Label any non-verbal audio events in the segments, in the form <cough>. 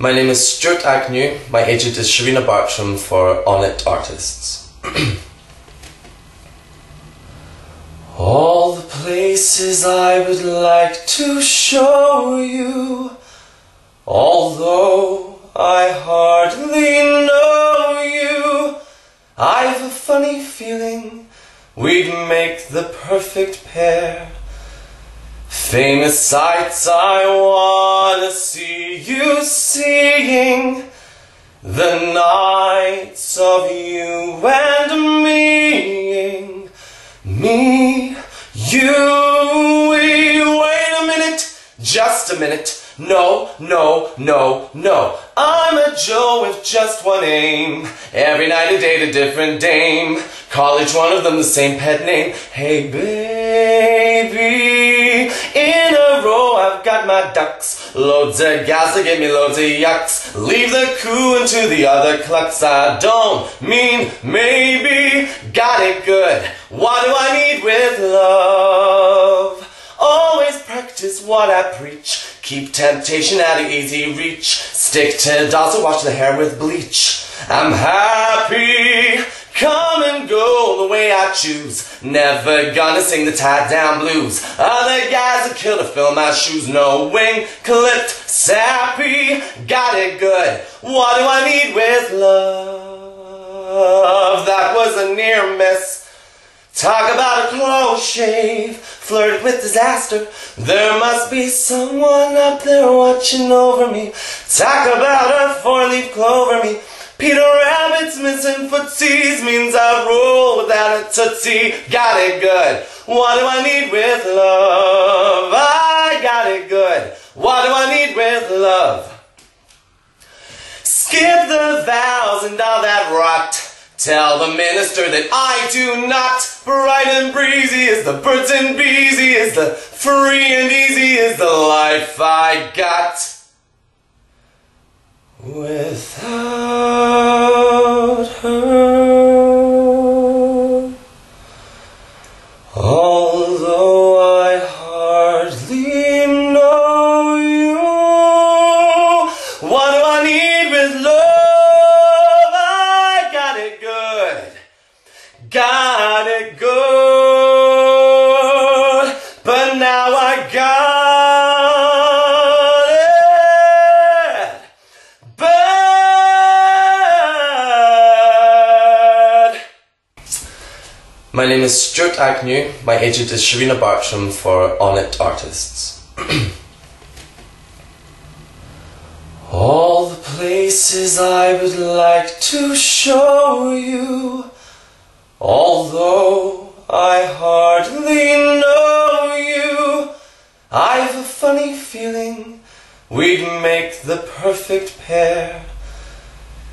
My name is Stewart Agnew. My agent is Sherina Bartram for On It Artists. <clears throat> All the places I would like to show you, although I hardly know you, I've a funny feeling we'd make the perfect pair. Famous sights I wanna see you seeing. The nights of you and me. Me, you, we. Wait a minute, just a minute. No, no, no, no. I'm a Joe with just one aim. Every night I date a different dame. Call each one of them the same pet name. Hey, baby. In a row, I've got my ducks. Loads of gas to give me loads of yucks. Leave the coo into the other clucks. I don't mean maybe. Got it good. What do I need with love? Always practice what I preach. Keep temptation out of easy reach. Stick to dolls and wash the hair with bleach. I'm happy. Come and go the way I choose. Never gonna sing the tied down blues. Other guys are killed to fill my shoes. No wing, clipped, sappy. Got it good. What do I need with love? That was a near miss. Talk about a close shave, flirted with disaster. There must be someone up there watching over me. Talk about a four-leaf clover me. Peter Rabbit's missing footsies means I roll without a tootsie. Got it good. What do I need with love? I got it good. What do I need with love? Skip the vows and all that rot. Tell the minister that I do not. Bright and breezy is the birds and beesy is the free and easy is the life I got. Without but now I got it bad. My name is Stewart Agnew. My agent is Sherina Bartram for On It Artists. <clears throat> All the places I would like to show you, although I hardly know you, I've a funny feeling we'd make the perfect pair.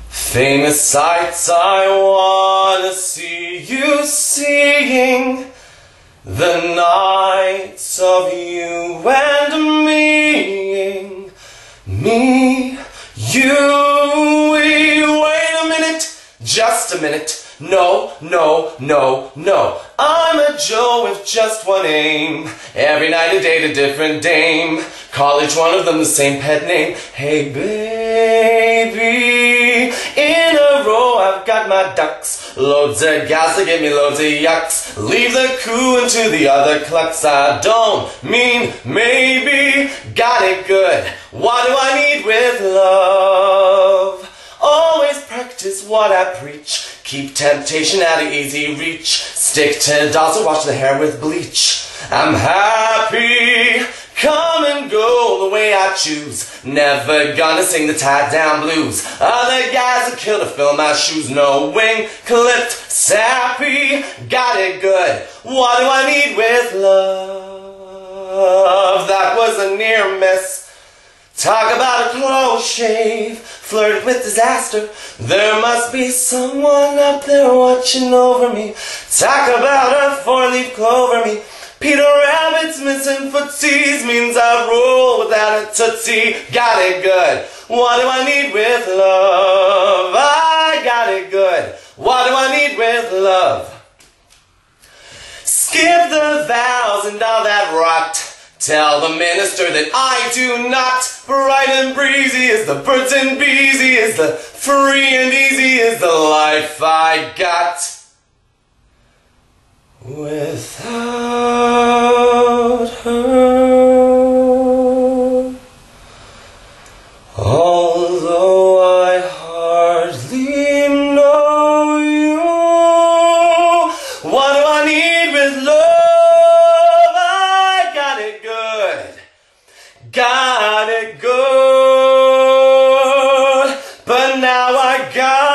Famous sights I wanna see you seeing. The nights of you and me. Me, you, just a minute. No, no, no, no. I'm a Joe with just one aim. Every night I date a different dame. Call each one of them the same pet name. Hey, baby. In a row, I've got my ducks. Loads of gals to give me loads of yucks. Leave the coo into the other clucks. I don't mean maybe. Got it good. What do I need with love? Practice what I preach. Keep temptation out of easy reach. Stick to dolls to wash the hair with bleach. I'm happy. Come and go the way I choose. Never gonna sing the tied down blues. Other guys are killed to fill my shoes. No wing, clipped, sappy. Got it good. What do I need with love? That was a near miss. Talk about a close shave, flirted with disaster. There must be someone up there watching over me. Talk about a four-leaf clover me. Peter Rabbit's missing footsies means I roll without a tootsie. Got it good. What do I need with love? I got it good. What do I need with love? Skip the vows and all that rot. Tell the minister that I do not. Bright and breezy is the birds and beesy is the free and easy is the life I got. Without now I got